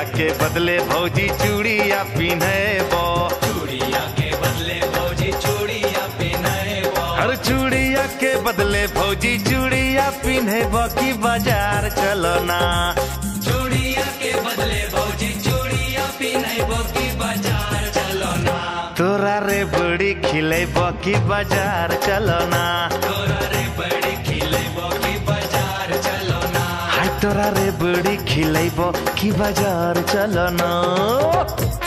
चूड़िया के बदले भौजी चूड़िया पीने बो चूड़िया के बदले भौजी चूड़िया पीने बो हर चूड़िया के बदले भौजी चूड़िया पीने बो की बाज़ार चलो ना। चूड़िया के बदले भौजी चूड़िया पीने बो की बाज़ार चलो ना। तोरा रे बड़ी खिले बो की बाज़ार चलो ना। तो ତରାରେ ବେଡ଼ି ଖିଲାଇବ କି ବାଜାର ଚାଲନ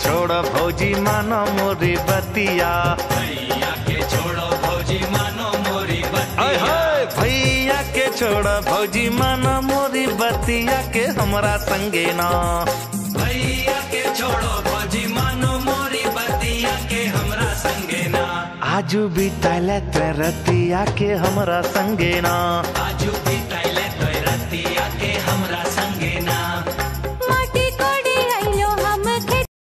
छोड़ छोड़ो भौजी मानो मोरी बतिया। भैया के छोड़ो भौजी मान मोरी बतिया भैया के छोड़ो भौजी मानो मोरी बतिया के हमरा संगे ना। भैया के छोड़ो भौजी मान मोरी बतिया के हमरा संगे ना आजू बीतल रतिया के हमरा संगे ना। आजू बीतल रतिया के हमरा